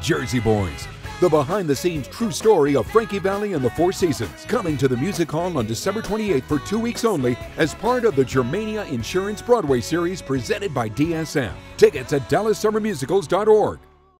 Jersey Boys, the behind the scenes true story of Frankie Valli and the Four Seasons, coming to the Music Hall on December 28th for two weeks only as part of the Germania Insurance Broadway series presented by DSM. Tickets at DallasSummerMusicals.org.